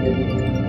Música